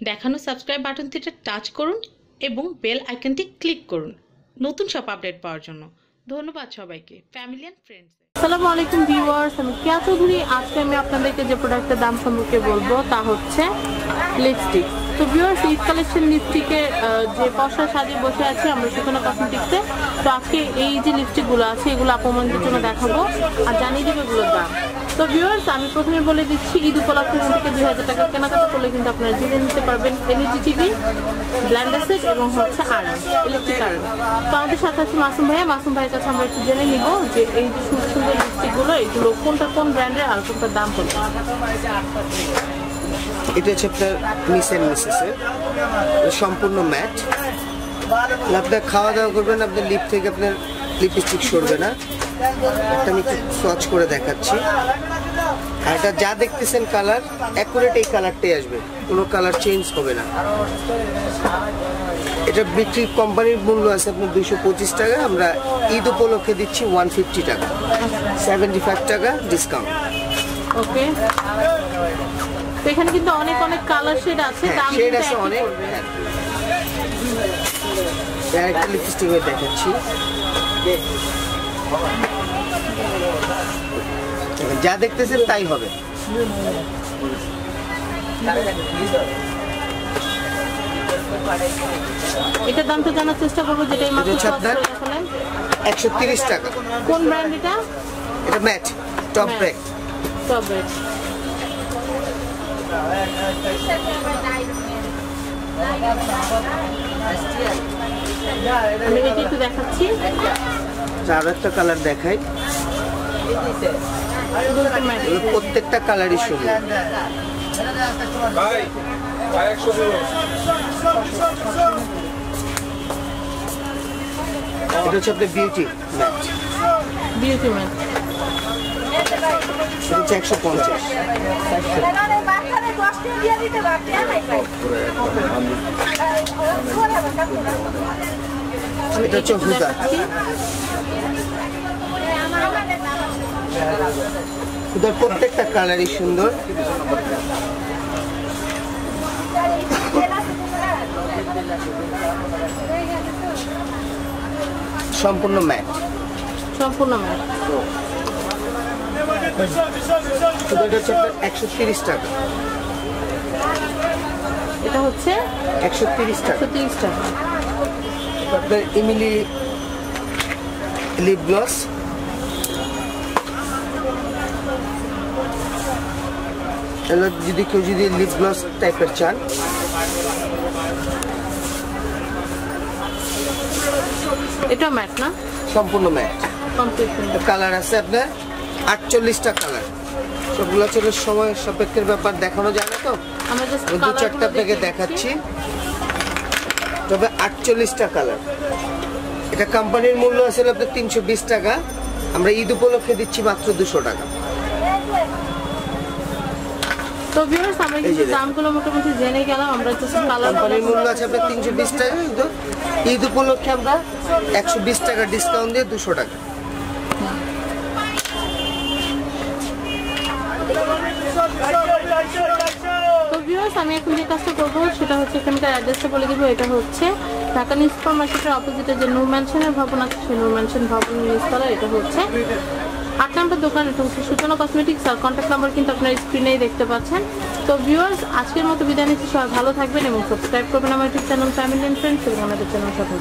দেখানো subscribe বাটনটিতে touch করুন এবং বেল আইকনটি ক্লিক করুন। নতুন সব আপডেট পাওয়ার জন্য। ধন্যবাদ সবাইকে। ফ্যামিলি অ্যান্ড ফ্রেন্ডস আসসালামু আলাইকুম ভিউয়ার্স আমি কিয়া চৌধুরী। আজকে আমি আপনাদেরকে যে প্রোডাক্টের দাম সম্পর্কে বলব, তা হচ্ছে লিপস্টিক তো ভিউয়ার্স ঈদ কালেকশন লিপস্টিকের যে পশা সাজিয়ে বসে আছে, আমরা সেখানে কসমেটিক্সে তো আজকে এই যে লিপস্টিকগুলো আছে, এগুলো আপনাদের জন্য দেখাবো। আর জানিয়ে দেবে এগুলোর দাম। তো ভিউয়ার্স আমি প্রথমে বলে দিচ্ছি, ঈদ উপলক্ষে থেকে দুই হাজার টাকা কেনাকাটা করলে কিন্তু আপনারা জেনে নিতে পারবেন এলইডি টিভি ব্ল্যান্ডার সেট এবং হচ্ছে আয়রন ইলেকট্রিক আয়রন তো আমাদের সাথে আছে মাসুম ভাইয়া। মাসুম ভাইয়ের কাছে আমরা একটু জেনে নিব যে এই যে সুন্দর সুন্দর লিপস্টিকগুলো এগুলো কোনটা কোন ব্র্যান্ডের আর কোনটার দাম কত? এটা হচ্ছে আপনার মিস অ্যান্ড মিসেসের সম্পূর্ণ ম্যাট। আপনার খাওয়া দাওয়া করবেন, আপনার লিপ থেকে আপনার লিপস্টিক সরবে না। একটা আমি একটু সোয়াচ করে দেখাচ্ছি। আর এটা যা দেখতেছেন কালার অ্যাকুরেট এই কালারটাই আসবে। কোনো কালার চেঞ্জ হবে না। এটা বিক্রি কোম্পানির মূল্য আছে আপনার দুইশো পঁচিশ টাকা। আমরা ঈদ উপলক্ষে দিচ্ছি ওয়ান ফিফটি টাকা। সেভেন্টি ফাইভ টাকা ডিসকাউন্ট ওকে। তো এখানে কিন্তু অনেক অনেক কালার শেড আছে। হ্যাঁ দাম শেড আছে অনেক। হ্যাঁ। একটা লিপস্টিক দেখাচ্ছি। যা দেখতেছেন তাই হবে। এটার দামটা জানার চেষ্টা করব যেটা এই মাত্র আপনার- একশো তিরিশ টাকা। কোন ব্র্যান্ড এটা? এটা ম্যাট টপ। ব্রেক তবে আমি এটা একটু দেখাচ্ছি। আরও একটা কালার দেখাই। প্রত্যেকটা কালারই সুন্দর। এটা হচ্ছে আপনার বিউটি ম্যাট বিউটি ম্যাট হচ্ছে একশো পঞ্চাশ। এটা হচ্ছে হুদা হুদার প্রত্যেকটা কালারই সুন্দর। সম্পূর্ণ ম্যাট। সম্পূর্ণ ম্যাট। একশো তিরিশ টাকা। এটা হচ্ছে একশো তিরিশ টাকা। একশো তিরিশ টাকা। আপনার ইমিলি লিপ গ্লস। এগুলো যদি কেউ যদি লিপ গ্লস টাইপের চান। এটা ম্যাট না? সম্পূর্ণ ম্যাট কালার আছে আপনার? আটচল্লিশটা কালার সবগুলো ছিল সময় সাপেক্ষের ব্যাপার দেখানো যায় না তো দু চারটা আপনাকে দেখাচ্ছি। তবে আটচল্লিশটা কালার এটা কোম্পানির মূল্য আছে আপনার তিনশো বিশ টাকা। আমরা ঈদ উপলক্ষে দিচ্ছি মাত্র দুশো টাকা। তো ভিউয়ার্স আমরা কিন্তু যে দামগুলো মোটামুটি জেনে গেলাম আমরা জাস্ট কালার কোম্পানির মূল্য আছে আপনার টাকা কিন্তু ঈদ উপলক্ষে আমরা একশো বিশ টাকা ডিসকাউন্ট দিয়ে টাকা। তো ভিউয়ার্স আমি এখন যে কাজটা করব সেটা হচ্ছে এখানকার অ্যাড্রেসটা বলে দিব এটা হচ্ছে ঢাকা নিউ সুপার মার্কেটের অপোজিটে যে নূর ম্যানশনের ভবন আছে সেই নূর ম্যানশন ভবন নিউজতলা এটা হচ্ছে আট নাম্বার দোকান এটা হচ্ছে সূচনা কসমেটিক্স আর কন্ট্যাক্ট নাম্বার কিন্তু আপনার স্ক্রিনেই দেখতে পাচ্ছেন। তো ভিউয়ার্স আজকের মতো বিদায় নিচ্ছি। সবাই ভালো থাকবেন এবং সাবস্ক্রাইব করবেন আমার YouTube channel family and friends এবং আমাদের চ্যানেল সাথে।